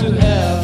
to hell.